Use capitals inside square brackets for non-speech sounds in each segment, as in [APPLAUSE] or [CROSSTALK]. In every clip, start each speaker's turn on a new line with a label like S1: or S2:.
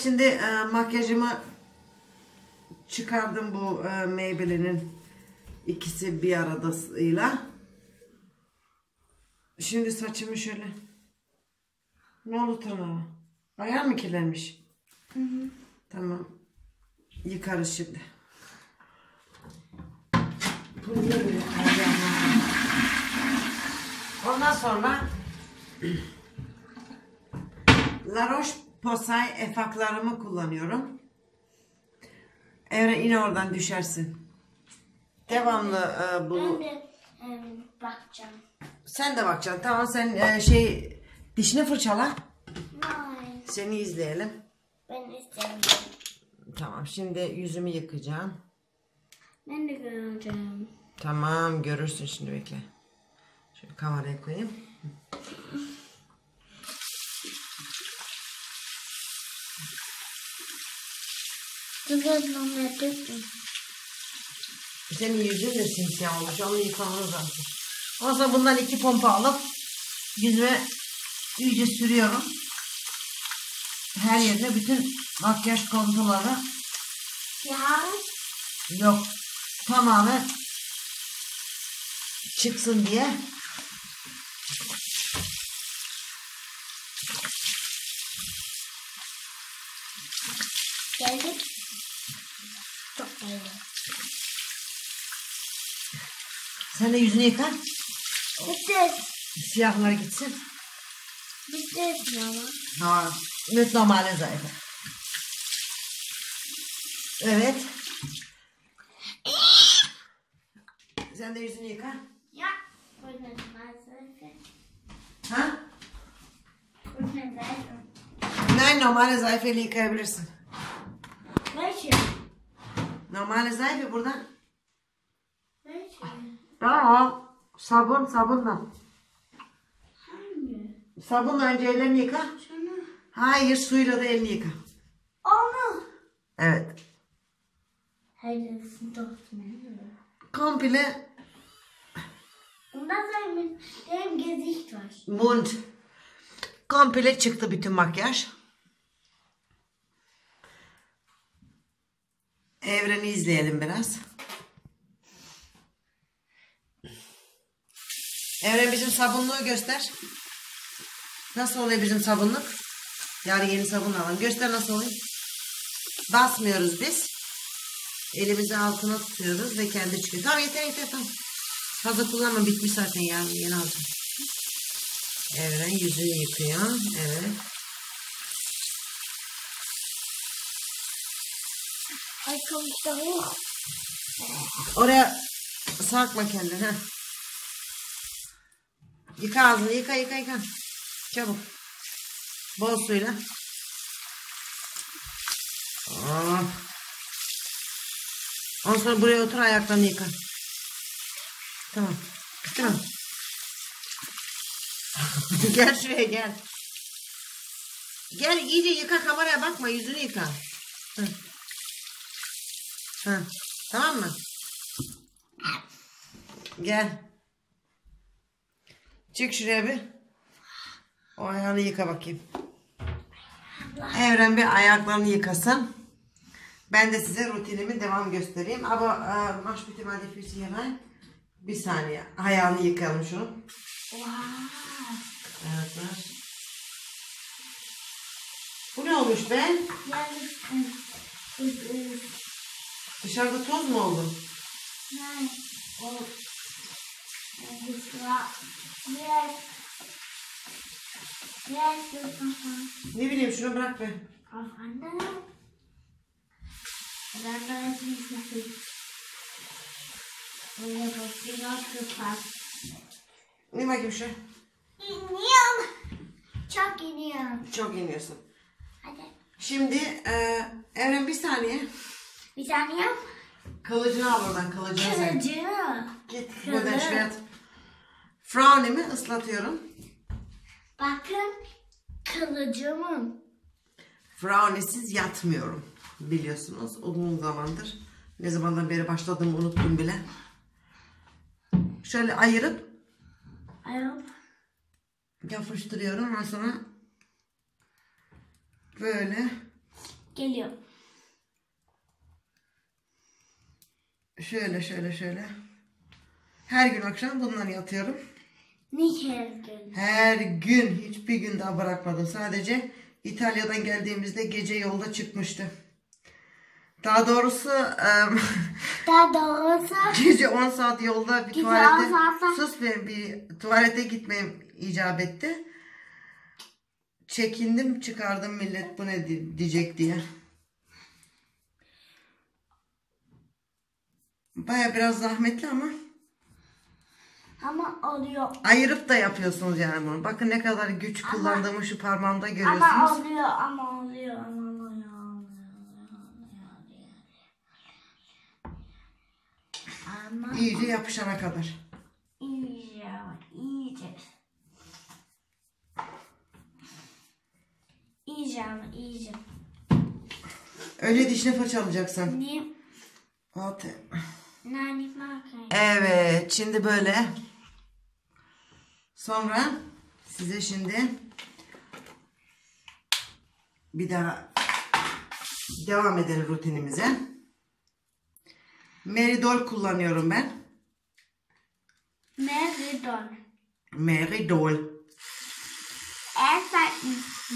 S1: Evet şimdi e, makyajımı çıkardım bu e, Maybelline'in ikisi bir aradasıyla. Şimdi saçımı şöyle. Ne oldu tırnağa? Ayağın mı kirlenmiş? Tamam. Yıkarız şimdi. Ondan sonra La Roche-Posay efaklarımı kullanıyorum. Eğer yine oradan düşersin. Devamlı e, bunu...
S2: Ben de e, bakacağım.
S1: Sen de bakacaksın. Tamam sen e, şey dişini fırçala.
S2: Hayır.
S1: Seni izleyelim.
S2: Ben istemiyorum.
S1: Tamam şimdi yüzümü yıkayacağım.
S2: Ben de göreceğim.
S1: Tamam görürsün şimdi bekle. Şöyle kameraya koyayım. [LAUGHS]
S2: Güzel döktüm.
S1: Senin yüzün de simsiyah olmuş. Onu yıkamamız lazım. Ondan sonra bundan iki pompa alıp yüzüme iyice sürüyorum. Her yerine bütün makyaj kontuları
S2: Ya.
S1: yok. Tamamen çıksın diye.
S2: Geldik. Çok iyi.
S1: Sen de yüzünü yıka.
S2: Bitti.
S1: Siyahlar gitsin.
S2: Bitti ama.
S1: Ha, mit normale Seife. Evet. Sen de yüzünü yıka.
S2: Ya. Buyurun malzeme.
S1: Ha?
S2: Buyurun malzeme.
S1: Nein, normale Seife ile yıkayabilirsin.
S2: Welche?
S1: Normale Seife buradan.
S2: Welche?
S1: Aa, sabun, sabunla.
S2: Hangi?
S1: Sabunla önce ellerini yıka.
S2: Şunu.
S1: Hayır, suyla da elini yıka.
S2: Onu.
S1: Evet.
S2: Männer.
S1: Komple
S2: ein mit dem Gesicht was.
S1: mund. Komple çıktı bütün makyaj. Evreni izleyelim biraz. Evren bizim sabunluğu göster. Nasıl oluyor bizim sabunluk? Yarın yeni sabun alalım. Göster nasıl oluyor. Basmıyoruz biz. Elimizi altına tutuyoruz ve kendi çıkıyor. Tamam yeter yeter tamam. Fazla kullanma bitmiş zaten yarın yeni alacağım. Evren yüzünü yıkıyor. Evet. Oraya sarkma kendini. Heh. Yıka ağzını yıka yıka yıka. Çabuk. Bol suyla. Oh. Ondan sonra buraya otur ayaklarını yıka. Tamam. Mi? [LAUGHS] gel şuraya gel. Gel iyice yıka kameraya bakma yüzünü yıka. Hı. Hı. Tamam mı? Gel. Çık şuraya bir. O ayağını yıka bakayım. Evren bir ayaklarını yıkasın. Ben de size rutinimi devam göstereyim. Ama e, die Füße hier rein. Bir saniye. Ayağını yıkayalım şunu.
S2: Wow.
S1: Bu ne olmuş be? Dışarıda toz mu oldu?
S2: nein.
S1: Ne bileyim şunu bırak be.
S2: Auf den aufgepasst.
S1: Ne bakayım şu.
S2: İniyorum. Çok iniyorum.
S1: Çok iniyorsun.
S2: Hadi.
S1: Şimdi e, Evren bir saniye.
S2: Bir saniye.
S1: Kılıcını al oradan kılıcını sen.
S2: Kılıcı.
S1: Git
S2: Kılıç.
S1: buradan şuraya at. Frownimi ıslatıyorum.
S2: Bakın kılıcımın.
S1: Frownisiz yatmıyorum. Biliyorsunuz uzun zamandır. Ne zamandan beri başladım unuttum bile. Şöyle ayırıp
S2: Ayıp.
S1: yapıştırıyorum. Ondan sonra böyle
S2: Geliyor.
S1: Şöyle şöyle şöyle. Her gün akşam bunları yatıyorum.
S2: Niye geliyor?
S1: Her gün hiçbir gün daha bırakmadım. Sadece İtalya'dan geldiğimizde gece yolda çıkmıştı. Daha doğrusu em, [LAUGHS]
S2: Daha doğrusu
S1: gece 10 saat yolda bir
S2: Gece
S1: tuvalete
S2: 10 saat-
S1: sus be bir tuvalete gitmem icap etti. Çekindim çıkardım millet bu ne di- diyecek diye. Baya biraz zahmetli ama
S2: ama oluyor.
S1: ayırıp da yapıyorsunuz yani bunu. Bakın ne kadar güç kullandığımı şu parmağımda
S2: Ama
S1: görüyorsunuz.
S2: oluyor ama oluyor ama oluyor. Ama
S1: İyice yapışana kadar.
S2: iyice ama iyice. İyice ama iyice.
S1: Öyle dişine fırçalayacaksın.
S2: Niye? Bakayım.
S1: Evet, şimdi böyle. Sonra size şimdi bir daha devam edelim rutinimize. Meridol kullanıyorum ben.
S2: Meridon.
S1: Meridol.
S2: Evet.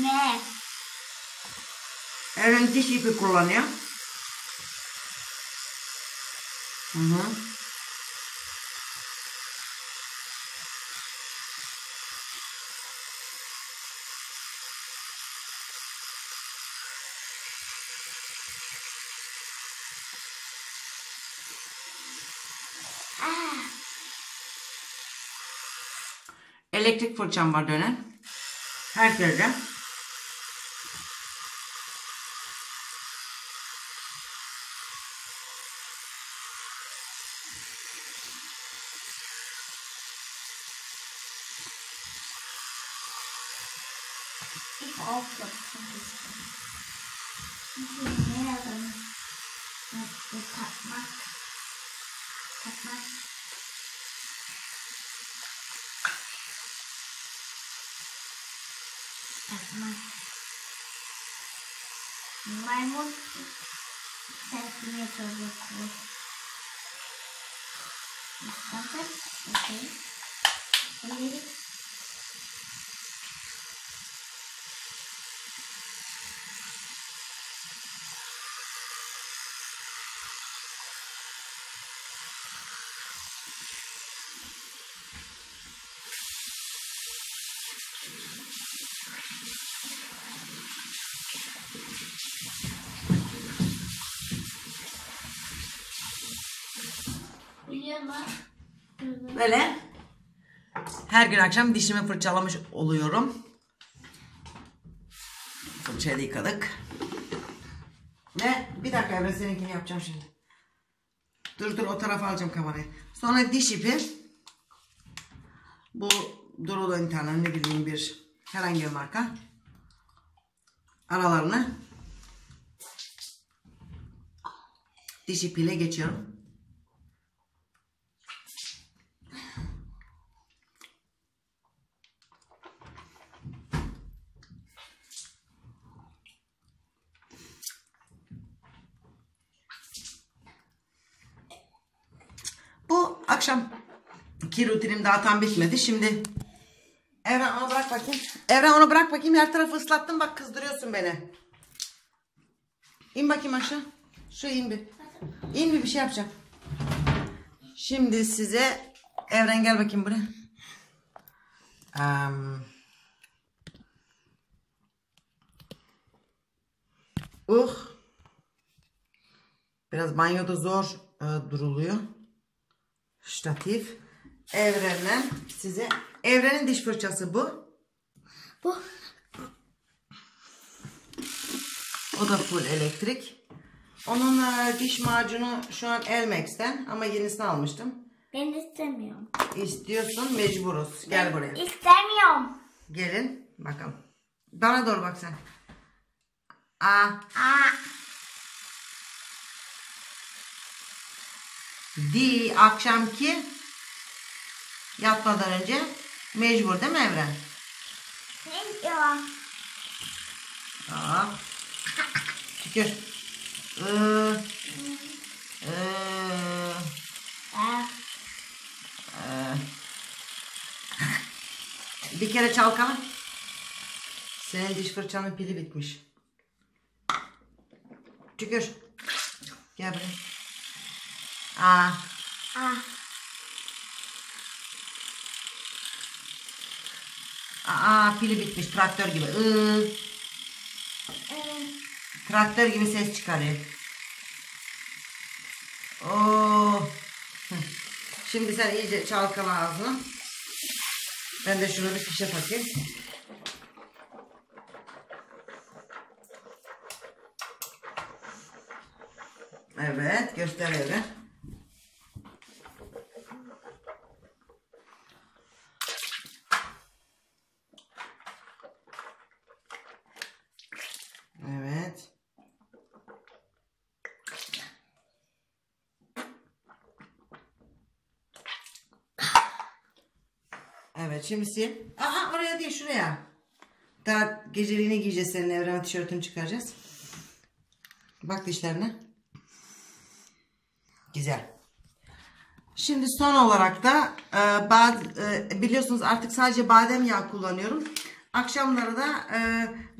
S2: Ne?
S1: Evet diş ipi kullanıyor. Hı hı. Elektrik fırçam var dönen. Herkese.
S2: Ich auch das. Mehrere. Das hat man. Hat man. Hat man. Mein Mund Zentimeter so groß. Mach das.
S1: Böyle her gün akşam dişimi fırçalamış oluyorum. Fırçayla yıkadık. Ve bir dakika Emre seninkini yapacağım şimdi. Dur dur o tarafa alacağım kamerayı. Sonra diş ipi. Bu Dorodo internet ne bileyim bir herhangi bir marka. Aralarını diş ipiyle geçiyorum. Akşam ki rutinim daha tam bitmedi. Şimdi Evren onu bırak bakayım. Evren onu bırak bakayım. Her tarafı ıslattın bak kızdırıyorsun beni. İn bakayım aşağı. Şu in bir. İn bir bir şey yapacağım. Şimdi size Evren gel bakayım buraya. Am. uh. Biraz banyoda zor e, duruluyor. Ştatif. Evren'den size Evren'in diş fırçası bu.
S2: Bu.
S1: O da full elektrik. Onun e, diş macunu şu an Elmex'ten ama yenisini almıştım.
S2: Ben istemiyorum.
S1: İstiyorsun mecburuz. Gel buraya.
S2: İstemiyorum.
S1: Gelin bakalım. Bana doğru bak sen. Aa,
S2: Aa.
S1: Di akşamki yatmadan önce mecbur değil mi Evren?
S2: İstiyorum?
S1: Aa. Tükür. Iı. Iı.
S2: Ah.
S1: Ee, bir kere çalkala. Senin diş fırçanın pili bitmiş. Tükür. Gel buraya. Aa,
S2: Ah.
S1: aa, pili bitmiş traktör gibi. Iı,
S2: Ee,
S1: traktör gibi ses çıkarıyor. Oo. [LAUGHS] Şimdi sen iyice çalkala ağzını. Ben de şunu bir fişe takayım. Evet, göster. Evet. Evet şimdi sil. Aha oraya değil şuraya. Daha geceliğini giyeceğiz senin evrene tişörtünü çıkaracağız. Bak dişlerine. Güzel. Şimdi son olarak da e, bad- e, biliyorsunuz artık sadece badem yağı kullanıyorum. Akşamları da e,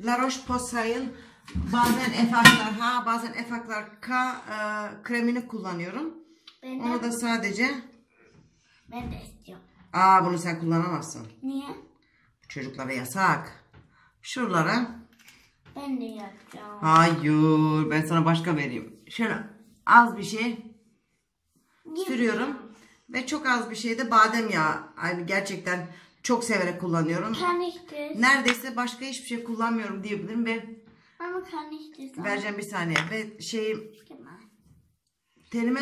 S1: La Roche-Posay'ın bazen Efaklar H bazen Efaklar K e, kremini kullanıyorum.
S2: ben de,
S1: Onu da sadece
S2: ben de istiyorum.
S1: Aa bunu sen kullanamazsın.
S2: Niye?
S1: Çocuklara yasak. Şuralara.
S2: Ben de yapacağım.
S1: Hayır ben sana başka vereyim. Şöyle az bir şey sürüyorum. Ve çok az bir şey de badem yağı. Yani gerçekten çok severek kullanıyorum.
S2: Karnıştır.
S1: Neredeyse başka hiçbir şey kullanmıyorum diyebilirim ve
S2: Ama karnıştır.
S1: vereceğim bir saniye. Ve şey tenime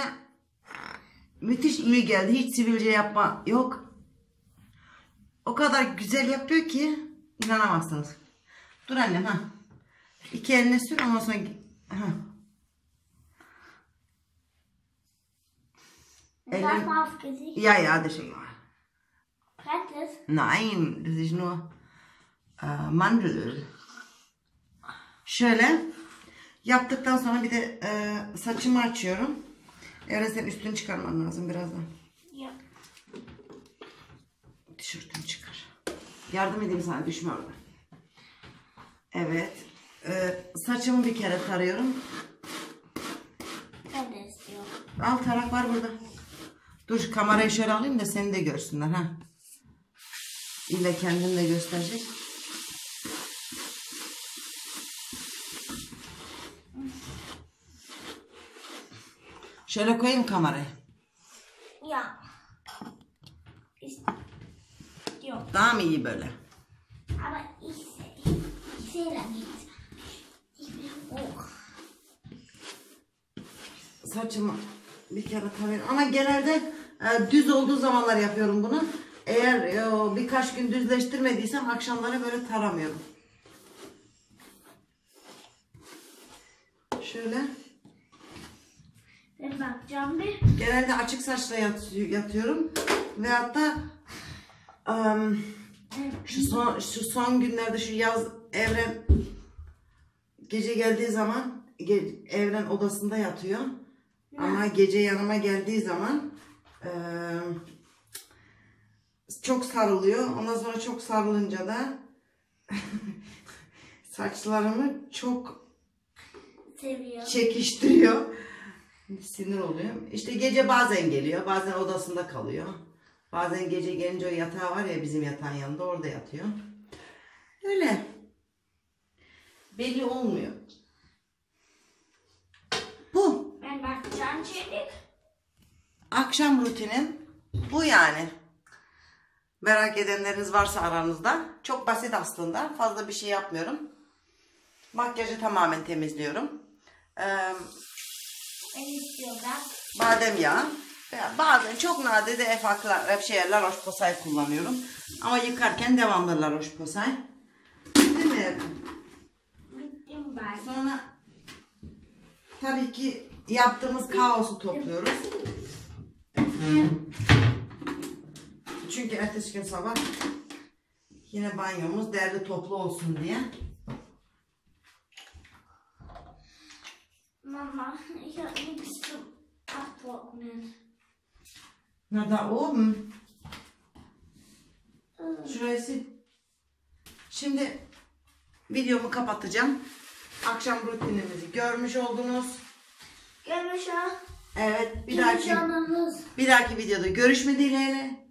S1: müthiş iyi geldi. Hiç sivilce yapma yok. O kadar güzel yapıyor ki inanamazsınız. Dur annem ha. İki eline sür ondan sonra ha.
S2: Gesicht.
S1: Ja, ja, das ist egal.
S2: Brennt es?
S1: Nein, das ist nur äh, Mandelöl. Şöyle yaptıktan sonra bir de e, saçımı açıyorum. Senin üstünü çıkarman lazım birazdan.
S2: Ja.
S1: Tişörtünü çıkar. Yardım edeyim sana düşme orada. Evet. E, saçımı bir kere tarıyorum. Al tarak var burada. Dur kamerayı şöyle alayım da seni de görsünler ha. İlle kendini de gösterecek. Şöyle koyayım kamerayı.
S2: Ja. Istiyorum.
S1: Daha mı iyi böyle?
S2: Da bin hoch.
S1: Saçımı bir kere tarıyorum. Ama genelde e, düz olduğu zamanlar yapıyorum bunu. Eğer e, birkaç gün düzleştirmediysem akşamları böyle taramıyorum. Şöyle.
S2: Ben bakacağım bir.
S1: Genelde açık saçla yat- yatıyorum. Ve hatta em, şu son şu son günlerde şu yaz evren gece geldiği zaman ge- evren odasında yatıyor. Ama gece yanıma geldiği zaman em, çok sarılıyor. Ondan sonra çok sarılınca da [LAUGHS] saçlarımı çok
S2: Seviyorum.
S1: çekiştiriyor. Sinir oluyor. İşte gece bazen geliyor, bazen odasında kalıyor. Bazen gece gelince o yatağı var ya bizim yatağın yanında orada yatıyor. Öyle. Belli olmuyor. Bu.
S2: Ben bakacağım çelik.
S1: Akşam rutinim bu yani. Merak edenleriniz varsa aranızda. Çok basit aslında. Fazla bir şey yapmıyorum. Makyajı tamamen temizliyorum. Ee, badem yağı. Veya Bazen çok nadir de efaklar, hep şey, La Roche-Posay kullanıyorum. Ama yıkarken devamlı La Roche-Posay. Değil mi?
S2: Bittim ben.
S1: Sonra tabii ki yaptığımız kaosu topluyoruz. Çünkü ertesi gün sabah yine banyomuz derli toplu olsun diye.
S2: Mama, ich habe nichts zum Abtrocknen.
S1: Na da oben. Şurayı sil. Şimdi videomu kapatacağım. Akşam rutinimizi görmüş oldunuz.
S2: Görüşürüz.
S1: Evet bir dahaki
S2: Görüşürüz.
S1: bir dahaki videoda görüşme dileğiyle.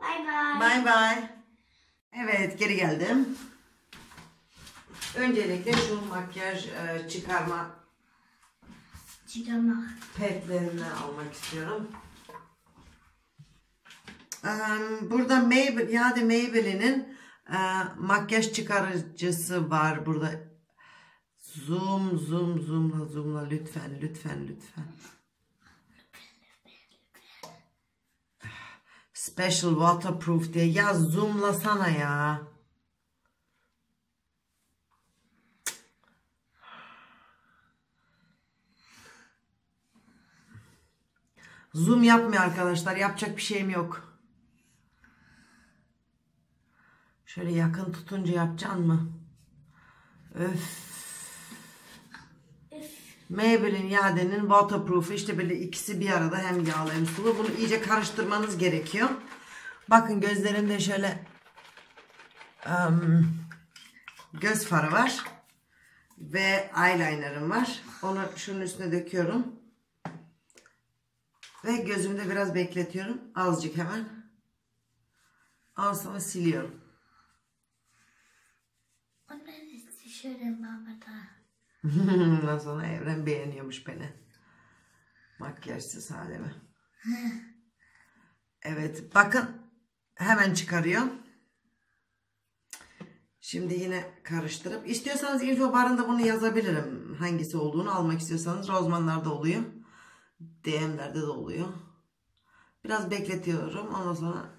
S2: Bye bye.
S1: Bye bye. Evet geri geldim. Öncelikle şu makyaj e, çıkarma
S2: Çıkamak.
S1: petlerini almak istiyorum. Eee, Burada Maybelline, ya da Maybelline'in e, makyaj çıkarıcısı var burada. Zoom, zoom, zoomla, zoomla lütfen, lütfen, lütfen. Special waterproof diye. Ya zoomla sana ya. Zoom yapmıyor arkadaşlar. Yapacak bir şeyim yok. Şöyle yakın tutunca yapacaksın mı? Öf. Maybelline Yade'nin waterproof işte böyle ikisi bir arada hem yağlı hem sulu. Bunu iyice karıştırmanız gerekiyor. Bakın gözlerimde şöyle em, göz farı var. Ve eyelinerım var. Onu şunun üstüne döküyorum. Ve gözümde biraz bekletiyorum. Azıcık hemen. Sonra siliyorum.
S2: Und dann ist die schöne Mama da.
S1: Ondan sonra Evren beğeniyormuş beni. Makyajsız halimi. [LAUGHS] Evet bakın hemen çıkarıyor. Şimdi yine karıştırıp istiyorsanız info barında bunu yazabilirim. Hangisi olduğunu almak istiyorsanız Rozmanlar'da oluyor. DM'lerde de oluyor. Biraz bekletiyorum ondan sonra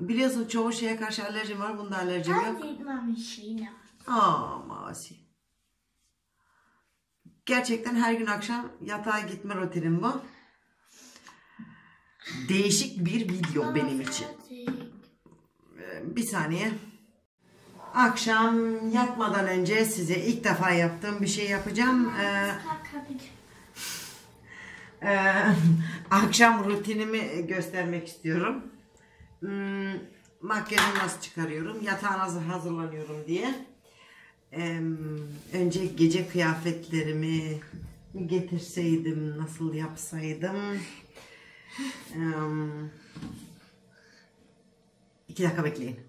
S1: biliyorsun çoğu şeye karşı alerjim var. Bunda alerjim yok.
S2: Man mich wieder.
S1: Aa Masi. Gerçekten her gün akşam yatağa gitme rutinim bu. Değişik bir video benim için. Bir saniye. Akşam yatmadan önce size ilk defa yaptığım bir şey yapacağım. Ee, Ee, [LAUGHS] akşam rutinimi göstermek istiyorum. Hmm, makyajımı nasıl çıkarıyorum, yatağa nasıl hazırlanıyorum diye. Ee, önce gece kıyafetlerimi mi getirseydim, nasıl yapsaydım. Ee, iki dakika bekleyin.